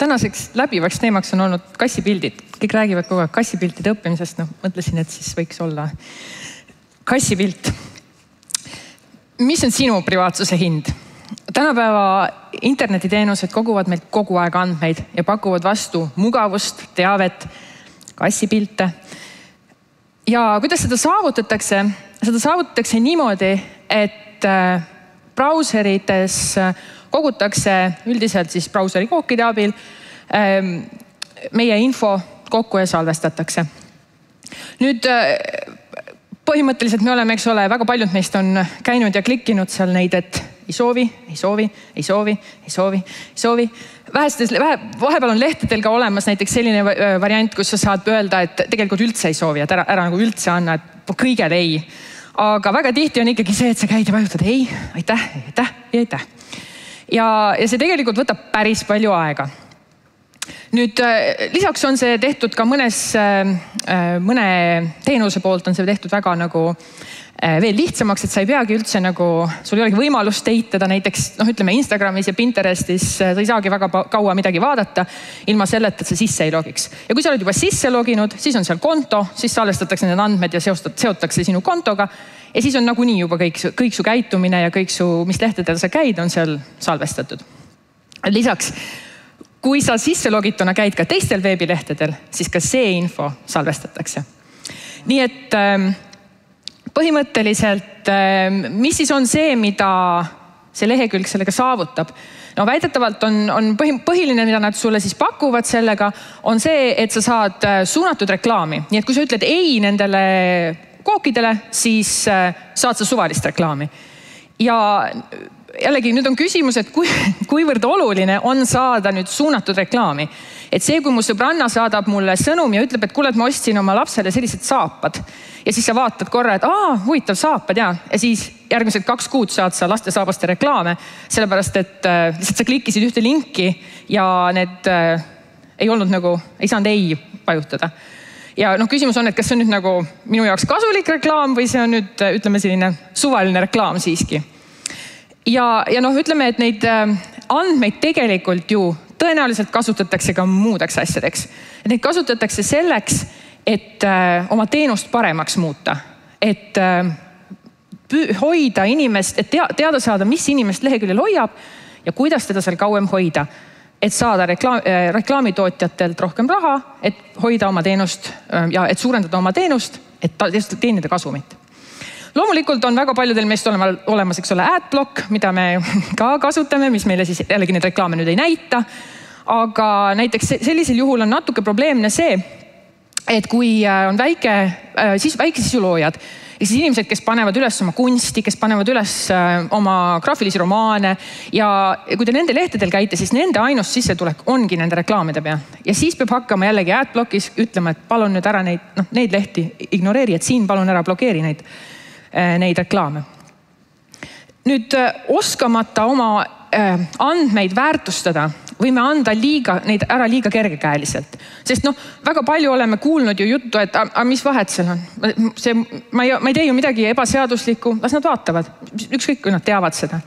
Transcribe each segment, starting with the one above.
tänaseks läbivaks teemaks on olnud kassipildid, kõik räägivad kogu aeg kassipiltide õppimisest, noh mõtlesin, et siis võiks olla kassipilt. mis on sinu privaatsuse hind? tänapäeva internetiteenused koguvad meilt kogu aeg andmeid ja pakuvad vastu mugavust, teavet, kassipilte. ja kuidas seda saavutatakse? seda saavutatakse niimoodi, et äh, brauserites äh, kogutakse üldiselt siis brauseri kookide abil meie info kokku ja salvestatakse. nüüd äh, põhimõtteliselt me oleme, eks ole, väga paljud meist on käinud ja klikkinud seal neid, et ei soovi, ei soovi, ei soovi, ei soovi, ei soovi. vähestes, vähe, vahepeal on lehtedel ka olemas näiteks selline äh, variant, kus sa saad öelda, et tegelikult üldse ei soovi, et ära, ära nagu üldse anna, et kõigele ei. aga väga tihti on ikkagi see, et sa käid ja vajutad ei, aitäh, aitäh ja aitäh ja, ja see tegelikult võtab päris palju aega. Nüüd äh, lisaks on see tehtud ka mõnes, äh, äh, mõne teenuse poolt on see tehtud väga nagu veel lihtsamaks, et sa ei peagi üldse nagu, sul ei olegi võimalust eitada näiteks noh, ütleme Instagramis ja Pinterestis sa ei saagi väga kaua midagi vaadata ilma selleta, et sa sisse ei logiks. ja kui sa oled juba sisse loginud, siis on seal konto, siis salvestatakse need andmed ja seostat-, seotakse sinu kontoga ja siis on nagunii juba kõik, kõik su käitumine ja kõik su, mis lehtedel sa käid, on seal salvestatud. lisaks, kui sa sisse logituna käid ka teistel veebilehtedel, siis ka see info salvestatakse. nii et ähm, põhimõtteliselt, ähm, mis siis on see, mida see lehekülg sellega saavutab? no väidetavalt on, on põhi, põhiline, mida nad sulle siis pakuvad sellega, on see, et sa saad äh, suunatud reklaami, nii et kui sa ütled ei nendele kookidele, siis äh, saad sa suvalist reklaami. ja jällegi nüüd on küsimus, et kui, kuivõrd oluline on saada nüüd suunatud reklaami. et see, kui mu sõbranna saadab mulle sõnumi ja ütleb, et kuule, et ma ostsin oma lapsele sellised saapad ja siis sa vaatad korra, et aa, huvitav saapad ja, ja siis järgmised kaks kuud saad sa lastesaabaste reklaame, sellepärast et äh, lihtsalt sa klikkisid ühte linki ja need äh, ei olnud nagu, ei saanud ei vajutada ja noh, küsimus on, et kas see on nüüd nagu minu jaoks kasulik reklaam või see on nüüd ütleme, selline suvaline reklaam siiski. Ja, ja noh, ütleme, et neid äh, andmeid tegelikult ju tõenäoliselt kasutatakse ka muudeks asjadeks. et neid kasutatakse selleks, et äh, oma teenust paremaks muuta, et äh, hoida inimest, et teada saada, mis inimest leheküljel hoiab ja kuidas teda seal kauem hoida et saada reklaam, äh, reklaamitootjatelt rohkem raha, et hoida oma teenust äh, ja et suurendada oma teenust, et teenida kasumit. Loomulikult on väga paljudel meist olema, olemas, eks ole, adblock, mida me ka kasutame, mis meile siis jällegi neid reklaame nüüd ei näita. aga näiteks sellisel juhul on natuke probleemne see, et kui äh, on väike, siis väike sisuloojad ja siis inimesed, kes panevad üles oma kunsti, kes panevad üles äh, oma graafilisi romaane ja kui te nende lehtedel käite, siis nende ainus sissetulek ongi nende reklaamide pealt. ja siis peab hakkama jällegi adblock'is ütlema, et palun nüüd ära neid, noh neid lehti ignoreeri, et siin palun ära blokeeri neid, äh, neid reklaame. nüüd äh, oskamata oma andmeid väärtustada võime anda liiga, neid ära liiga kergekäeliselt. sest noh, väga palju oleme kuulnud ju juttu, et aga mis vahet seal on. see, ma ei, ma ei tee ju midagi ebaseaduslikku, las nad vaatavad, ükskõik kui nad teavad seda.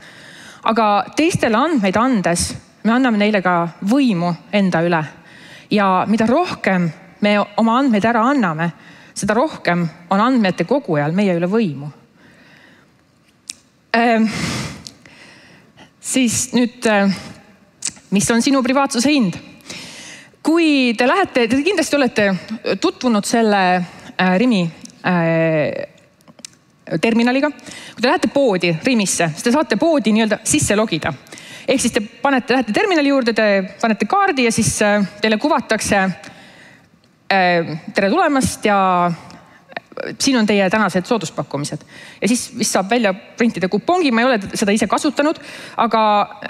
aga teistele andmeid andes me anname neile ka võimu enda üle. ja mida rohkem me oma andmeid ära anname, seda rohkem on andmete kogujal meie üle võimu ehm,. siis nüüd mis on sinu privaatsuse hind? kui te lähete, te kindlasti olete tutvunud selle äh, Rimi äh, terminaliga. kui te lähete poodi Rimisse, siis te saate poodi nii-öelda sisse logida. ehk siis te panete, lähete terminali juurde, te panete kaardi ja siis äh, teile kuvatakse äh, tere tulemast ja siin on teie tänased sooduspakkumised ja siis vist saab välja printida kupongi, ma ei ole seda ise kasutanud, aga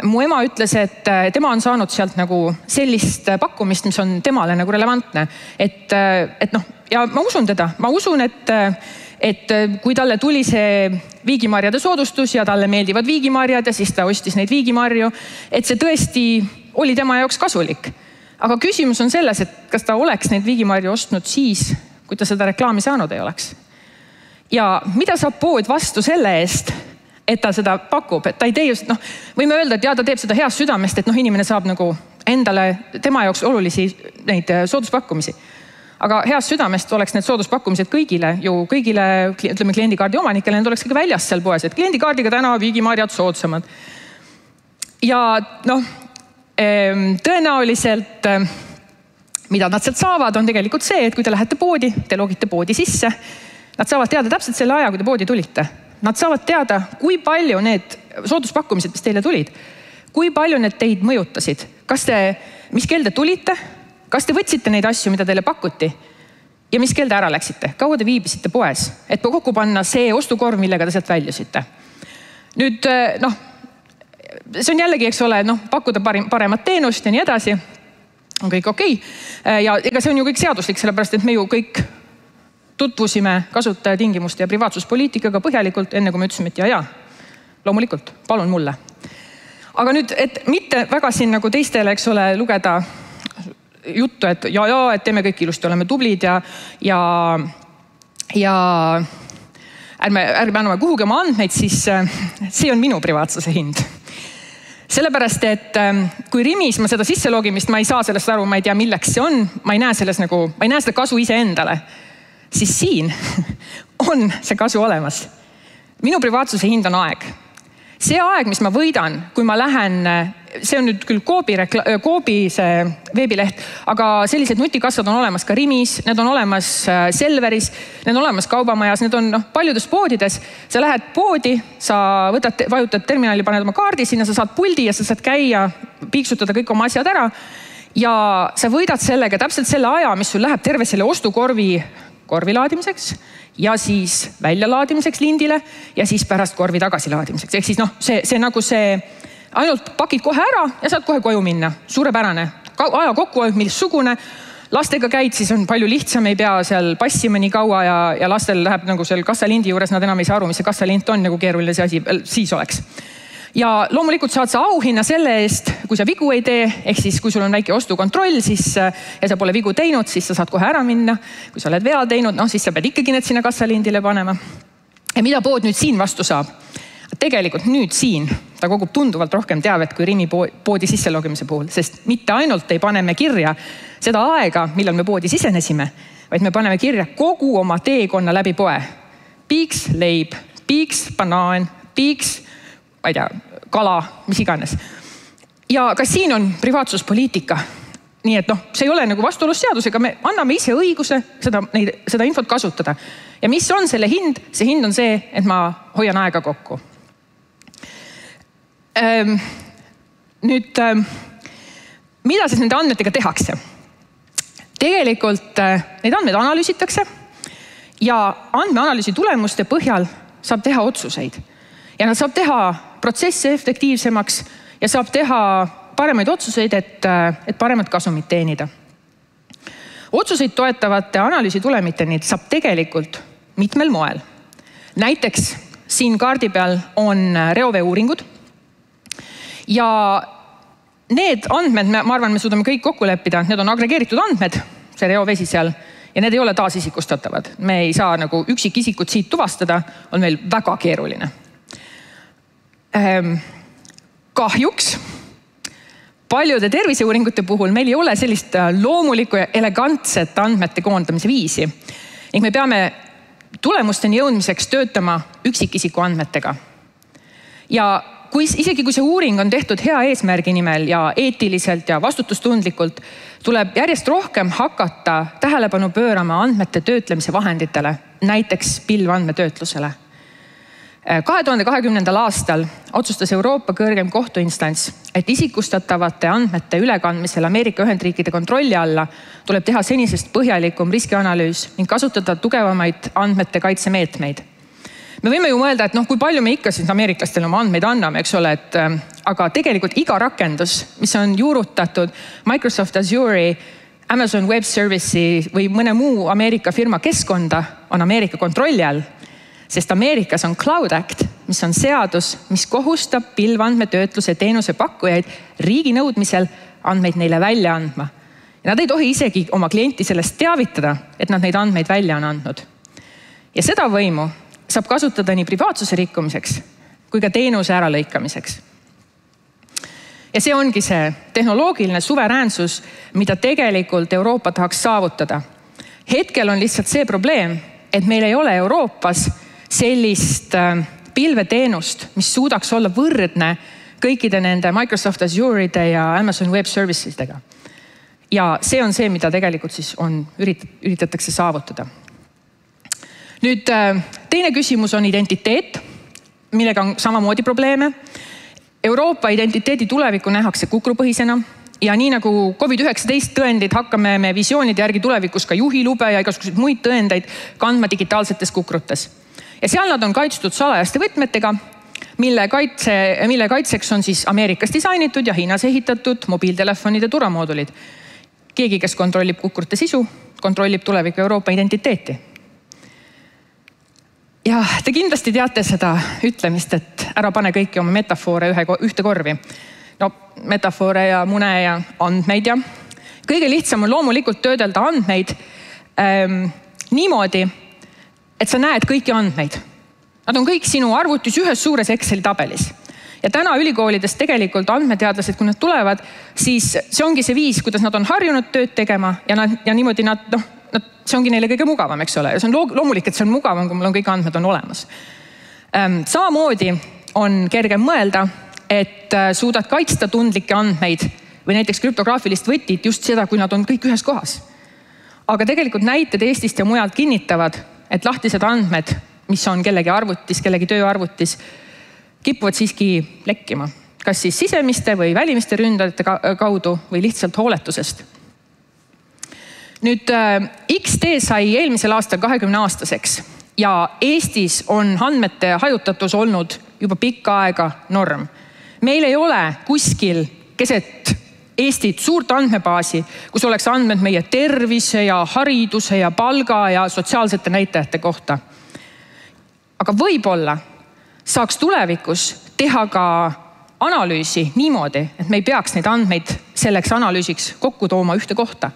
mu ema ütles, et äh, tema on saanud sealt nagu sellist pakkumist, mis on temale nagu relevantne. et, äh, et noh, ja ma usun teda, ma usun, et, äh, et kui talle tuli see viigimarjade soodustus ja talle meeldivad viigimarjad ja siis ta ostis neid viigimarju, et see tõesti oli tema jaoks kasulik. aga küsimus on selles, et kas ta oleks neid viigimarju ostnud siis kui ta seda reklaami saanud ei oleks. ja mida saab pood vastu selle eest, et ta seda pakub, et ta ei tee just noh, võime öelda, et jaa, ta teeb seda heast südamest, et noh, inimene saab nagu endale tema jaoks olulisi neid äh, sooduspakkumisi. aga heast südamest oleks need sooduspakkumised kõigile ju kõigile ütleme kliendikaardi omanikele, need oleks ikka väljas seal poes, et kliendikaardiga täna viigimarjad soodsamad. ja noh, tõenäoliselt mida nad sealt saavad, on tegelikult see, et kui te lähete poodi, te logite poodi sisse. Nad saavad teada täpselt selle aja, kui te poodi tulite. Nad saavad teada, kui palju need sooduspakkumised, mis teile tulid, kui palju need teid mõjutasid, kas te, mis kell te tulite, kas te võtsite neid asju, mida teile pakuti ja mis kell te ära läksite, kaua te viibisite poes, et kokku panna see ostukorv, millega te sealt väljusite. nüüd noh, see on jällegi, eks ole, noh, pakkuda parim, paremat teenust ja nii edasi on kõik okei okay.. ja ega see on ju kõik seaduslik, sellepärast et me ju kõik tutvusime kasutajatingimuste ja privaatsuspoliitikaga põhjalikult, enne kui me ütlesime, et ja, ja loomulikult, palun mulle. aga nüüd, et mitte väga siin nagu teistele, eks ole, lugeda juttu, et ja, ja, et teeme kõik ilusti, oleme tublid ja, ja, ja ärme, ärme anname kuhugi oma andmeid, siis see on minu privaatsuse hind sellepärast, et ähm, kui Rimis ma seda sisselogimist, ma ei saa sellest aru, ma ei tea, milleks see on, ma ei näe selles nagu, ma ei näe seda kasu iseendale. siis siin on see kasu olemas. minu privaatsuse hind on aeg see aeg, mis ma võidan, kui ma lähen, see on nüüd küll Coopi, Coopi see veebileht, aga sellised nutikassad on olemas ka Rimis, need on olemas äh, Selveris, need on olemas Kaubamajas, need on noh, paljudes poodides. sa lähed poodi, sa võtad, vajutad terminali, paned oma kaardi sinna, sa saad puldi ja sa saad käia, piiksutada kõik oma asjad ära. ja sa võidad sellega täpselt selle aja, mis sul läheb terve selle ostukorvi korvi laadimiseks ja siis väljalaadimiseks lindile ja siis pärast korvi tagasilaadimiseks. ehk siis noh, see, see nagu see, ainult pakid kohe ära ja saad kohe koju minna. suurepärane, aja kokkuhoid missugune. lastega käid, siis on palju lihtsam, ei pea seal passima nii kaua ja, ja lastel läheb nagu seal kassalindi juures, nad enam ei saa aru, mis see kassalint on, nagu keeruline see asi siis oleks ja loomulikult saad sa auhinna selle eest, kui sa vigu ei tee, ehk siis kui sul on väike ostukontroll, siis ja sa pole vigu teinud, siis sa saad kohe ära minna. kui sa oled vea teinud, noh siis sa pead ikkagi need sinna kassalindile panema. ja mida pood nüüd siin vastu saab? tegelikult nüüd siin ta kogub tunduvalt rohkem teavet kui Rimi poodi sisselogimise puhul, sest mitte ainult ei pane me kirja seda aega, millal me poodi sisenesime, vaid me paneme kirja kogu oma teekonna läbi poe. piiks leib, piiks banaan, piiks ma ei tea, kala, mis iganes. ja ka siin on privaatsuspoliitika. nii et noh, see ei ole nagu vastuolus seadusega, me anname ise õiguse seda, neid, seda infot kasutada. ja mis on selle hind? see hind on see, et ma hoian aega kokku ähm,. nüüd ähm, mida siis nende andmetega tehakse? tegelikult äh, neid andmeid analüüsitakse ja andmeanalüüsi tulemuste põhjal saab teha otsuseid ja nad saab teha protsesse efektiivsemaks ja saab teha paremaid otsuseid, et, et paremat kasumit teenida. otsuseid toetavate analüüsitulemiteni saab tegelikult mitmel moel. näiteks siin kaardi peal on reoveeuuringud. ja need andmed, ma arvan, me suudame kõik kokku leppida, need on agregeeritud andmed, see reovesi seal ja need ei ole taasisikustatavad. me ei saa nagu üksikisikut siit tuvastada, on meil väga keeruline kahjuks paljude terviseuuringute puhul meil ei ole sellist äh, loomulikku ja elegantset andmete koondamise viisi. ning me peame tulemusteni jõudmiseks töötama üksikisiku andmetega. ja kui isegi, kui see uuring on tehtud hea eesmärgi nimel ja eetiliselt ja vastutustundlikult, tuleb järjest rohkem hakata tähelepanu pöörama andmete töötlemise vahenditele, näiteks pilvandmetöötlusele kahe tuhande kahekümnendal aastal otsustas Euroopa kõrgem kohtuinstants, et isikustatavate andmete ülekandmisel Ameerika Ühendriikide kontrolli alla tuleb teha senisest põhjalikum riskianalüüs ning kasutada tugevamaid andmete kaitsemeetmeid. me võime ju mõelda, et noh, kui palju me ikka siis ameeriklastele oma andmeid anname, eks ole, et äh, aga tegelikult iga rakendus, mis on juurutatud Microsoft Azure'i Amazon Web Service'i või mõne muu Ameerika firma keskkonda, on Ameerika kontrolli all sest Ameerikas on Cloud Act, mis on seadus, mis kohustab pilvandmetöötluse teenuse pakkujaid riigi nõudmisel andmeid neile välja andma. nad ei tohi isegi oma klienti sellest teavitada, et nad neid andmeid välja on andnud. ja seda võimu saab kasutada nii privaatsuse rikkumiseks kui ka teenuse äralõikamiseks. ja see ongi see tehnoloogiline suveräänsus, mida tegelikult Euroopa tahaks saavutada. hetkel on lihtsalt see probleem, et meil ei ole Euroopas sellist äh, pilveteenust, mis suudaks olla võrdne kõikide nende Microsoft Azure'ide ja Amazon Web Services idega. ja see on see, mida tegelikult siis on, üritatakse saavutada. nüüd äh, teine küsimus on identiteet, millega on samamoodi probleeme. Euroopa identiteedi tulevikku nähakse kukrupõhisena ja nii nagu Covid-19 tõendid, hakkame me visioonide järgi tulevikus ka juhilube ja igasuguseid muid tõendeid kandma digitaalsetes kukrutes. Ja seal nad on kaitstud salajaste võtmetega, mille kaitse, mille kaitseks on siis Ameerikas disainitud ja Hiinas ehitatud mobiiltelefonide turvamoodulid. keegi, kes kontrollib kukrute sisu, kontrollib tuleviku Euroopa identiteeti. ja te kindlasti teate seda ütlemist, et ära pane kõiki oma metafoore ühe, ühte korvi no metafoore ja mune ja andmeid ja kõige lihtsam on loomulikult töödelda andmeid ähm, niimoodi, et sa näed kõiki andmeid. Nad on kõik sinu arvutis ühes suures Exceli tabelis ja täna ülikoolides tegelikult andmeteadlased, kui nad tulevad, siis see ongi see viis, kuidas nad on harjunud tööd tegema ja nad ja niimoodi nad noh, nad, see ongi neile kõige mugavam, eks ole, ja see on loomulik, et see on mugavam, kui mul on kõik andmed on olemas ähm,. samamoodi on kergem mõelda et äh, suudad kaitsta tundlikke andmeid või näiteks krüptograafilist võtit just seda, kui nad on kõik ühes kohas. aga tegelikult näited Eestist ja mujalt kinnitavad, et lahtised andmed, mis on kellegi arvutis, kellegi tööarvutis, kipuvad siiski lekkima, kas siis sisemiste või välimiste ründajate kaudu või lihtsalt hooletusest. nüüd äh, X-tee sai eelmisel aastal kahekümne aastaseks ja Eestis on andmete hajutatus olnud juba pikka aega norm meil ei ole kuskil keset Eestit suurt andmebaasi, kus oleks andmed meie tervise ja hariduse ja palga ja sotsiaalsete näitajate kohta. aga võib-olla saaks tulevikus teha ka analüüsi niimoodi, et me ei peaks neid andmeid selleks analüüsiks kokku tooma ühte kohta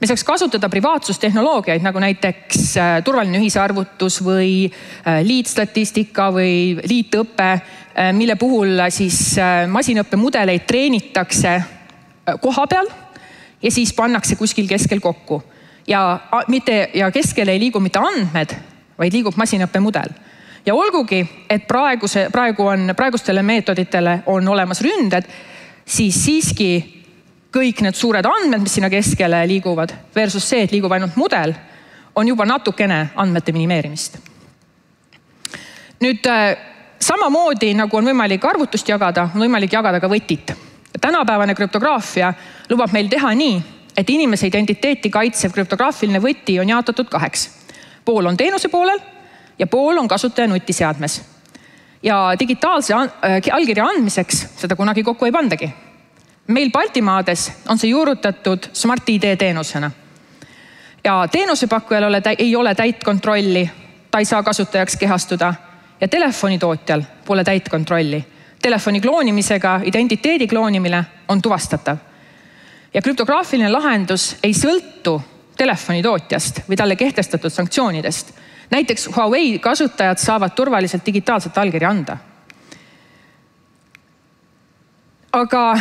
me saaks kasutada privaatsustehnoloogiaid nagu näiteks äh, turvaline ühisarvutus või äh, liitstatistika või liitõpe, äh, mille puhul siis masinõppemudeleid treenitakse koha peal ja siis pannakse kuskil keskel kokku. ja mitte ja keskel ei liigu mitte andmed, vaid liigub masinõppemudel ja olgugi, et praeguse, praegu on, praegustele meetoditele on olemas ründed, siis siiski kõik need suured andmed, mis sinna keskele liiguvad, versus see, et liigub ainult mudel, on juba natukene andmete minimeerimist. nüüd äh, samamoodi nagu on võimalik arvutust jagada, on võimalik jagada ka võtit. Tänapäevane krüptograafia lubab meil teha nii, et inimese identiteeti kaitsev krüptograafiline võti on jaotatud kaheks. pool on teenuse poolel ja pool on kasutaja nutiseadmes. ja digitaalse äh, allkirja andmiseks seda kunagi kokku ei pandagi meil Baltimaades on see juurutatud Smart-ID teenusena. ja teenusepakkujal ole, ei ole täit kontrolli, ta ei saa kasutajaks kehastuda ja telefonitootjal pole täit kontrolli. Telefoni kloonimisega identiteedi kloonimine on tuvastatav. ja krüptograafiline lahendus ei sõltu telefonitootjast või talle kehtestatud sanktsioonidest. näiteks Huawei kasutajad saavad turvaliselt digitaalset allkirja anda. aga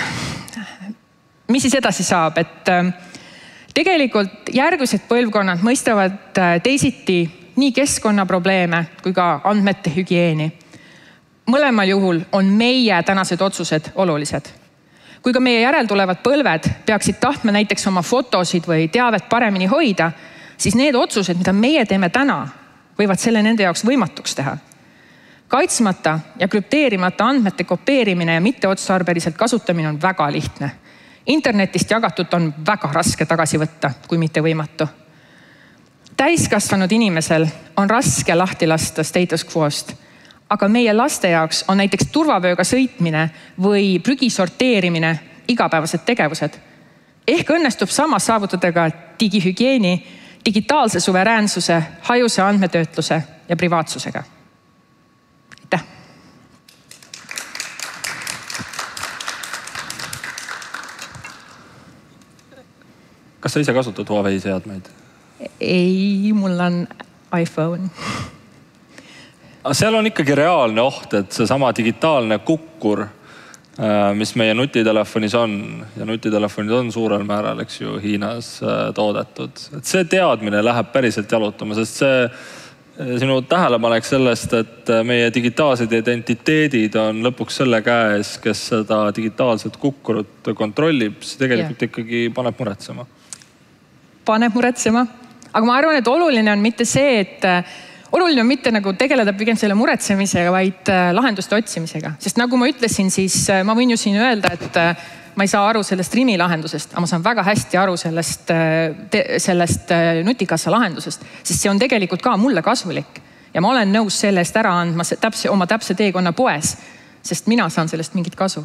mis siis edasi saab, et ähm, tegelikult järgmised põlvkonnad mõistavad äh, teisiti nii keskkonnaprobleeme kui ka andmete hügieeni. Mõlemal juhul on meie tänased otsused olulised. kui ka meie järeltulevad põlved peaksid tahtma näiteks oma fotosid või teavet paremini hoida, siis need otsused, mida meie teeme täna, võivad selle nende jaoks võimatuks teha kaitsmata ja krüpteerimata andmete kopeerimine ja mitteotstarbeliselt kasutamine on väga lihtne internetist jagatut on väga raske tagasi võtta, kui mitte võimatu. täiskasvanud inimesel on raske lahti lasta status quo'st, aga meie laste jaoks on näiteks turvavööga sõitmine või prügi sorteerimine igapäevased tegevused. ehk õnnestub samas saavutada ka digihügieeni, digitaalse suveräänsuse, hajuse andmetöötluse ja privaatsusega kas sa ise kasutad Huawei seadmeid? ei, mul on iPhone. Seal on ikkagi reaalne oht, et seesama digitaalne kukkur, äh, mis meie nutitelefonis on ja nutitelefonid on suurel määral, eks ju, Hiinas äh, toodetud, et see teadmine läheb päriselt jalutama, sest see äh, sinu tähelepanek sellest, et meie digitaalsed identiteedid on lõpuks selle käes, kes seda digitaalset kukkurut kontrollib, see tegelikult yeah. ikkagi paneb muretsema. paneb muretsema, aga ma arvan, et oluline on mitte see, et oluline on mitte nagu tegeleda pigem selle muretsemisega, vaid äh, lahenduste otsimisega, sest nagu ma ütlesin, siis äh, ma võin ju siin öelda, et äh, ma ei saa aru sellest Rimi lahendusest, aga ma saan väga hästi aru sellest, sellest nutikassa lahendusest, sest see on tegelikult ka mulle kasulik. Ja ma olen nõus selle eest ära andma täpse, oma täpse teekonna poes, sest mina saan sellest mingit kasu.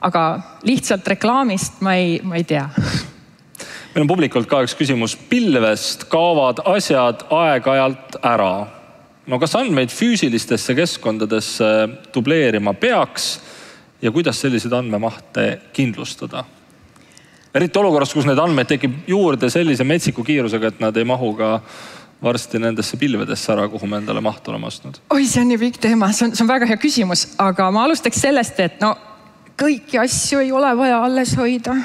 aga lihtsalt reklaamist ma ei, ma ei tea. Meil on publikult ka üks küsimus. pilvest kaovad asjad aeg-ajalt ära no kas andmeid füüsilistesse keskkondadesse dubleerima peaks ja kuidas selliseid andmemahte kindlustada? eriti olukorras, kus neid andmeid tekib juurde sellise metsiku kiirusega, et nad ei mahu ka varsti nendesse pilvedesse ära, kuhu me endale mahtu oleme ostnud? oi, see on nii pikk teema, see on, see on väga hea küsimus, aga ma alustaks sellest, et no kõiki asju ei ole vaja alles hoida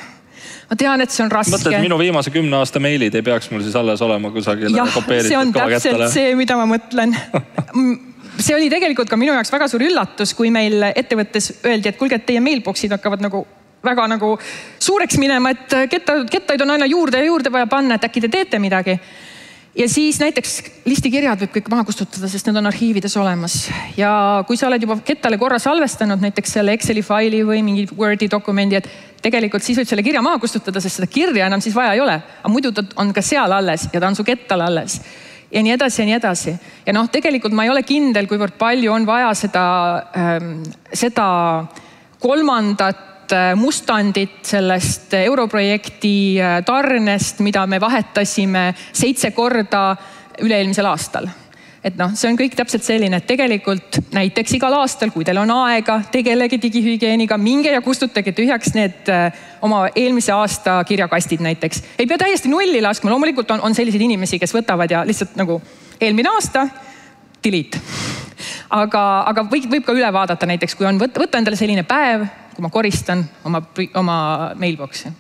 ma tean, et see on raske. mõtled, minu viimase kümne aasta meilid ei peaks mul siis alles olema kusagil kopeeritud see on täpselt see, mida ma mõtlen see oli tegelikult ka minu jaoks väga suur üllatus, kui meil ettevõttes öeldi, et kuulge, et teie mailbox'id hakkavad nagu väga nagu suureks minema, et ketta, kettaid on aina juurde ja juurde vaja panna, et äkki te teete midagi ja siis näiteks listikirjad võib kõik maha kustutada, sest need on arhiivides olemas. ja kui sa oled juba kettale korra salvestanud näiteks selle Exceli faili või mingi Wordi dokumendi, et tegelikult siis võib selle kirja maha kustutada, sest seda kirja enam siis vaja ei ole. aga muidu ta on ka seal alles ja ta on su kettal alles. ja nii edasi ja nii edasi. ja noh, tegelikult ma ei ole kindel, kuivõrd palju on vaja seda ähm,, seda kolmandat Äh, mustandit sellest europrojekti äh, tarnest, mida me vahetasime seitse korda üle-eelmisel aastal et noh, see on kõik täpselt selline, et tegelikult näiteks igal aastal, kui teil on aega, tegelege digihügieeniga, minge ja kustutage tühjaks need äh, oma eelmise aasta kirjakastid näiteks. ei pea täiesti nulli laskma, loomulikult on, on selliseid inimesi, kes võtavad ja lihtsalt nagu eelmine aasta, delete. aga, aga võib, võib ka üle vaadata näiteks, kui on, võtta endale selline päev kui ma koristan oma, oma mailbox'i,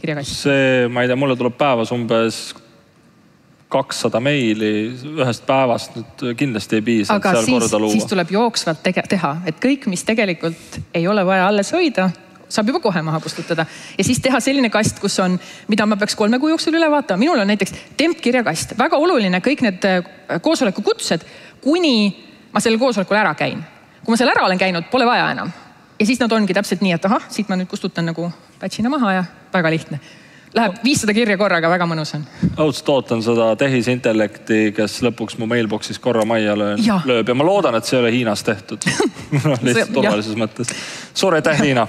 kirjakasti. see, ma ei tea, mulle tuleb päevas umbes kakssada meili ühest päevast nüüd kindlasti ei piisa. aga siis, siis tuleb jooksvalt tege, teha, et kõik, mis tegelikult ei ole vaja alles hoida, saab juba kohe maha kustutada ja siis teha selline kast, kus on, mida ma peaks kolme kuu jooksul üle vaatama. minul on näiteks tempkirjakast, väga oluline, kõik need äh, koosoleku kutsed, kuni ma sellel koosolekul ära käin. kui ma seal ära olen käinud, pole vaja enam ja siis nad ongi täpselt nii, et ahah, siit ma nüüd kustutan nagu patch'ina maha ja väga lihtne. Läheb viissada kirja korraga, väga mõnus on. õudselt ootan seda tehisintellekti, kes lõpuks mu mailbox'is korra majja löön, lööb ja ma loodan, et see ei ole Hiinas tehtud lihtsalt turvalises mõttes. suur aitäh, Liina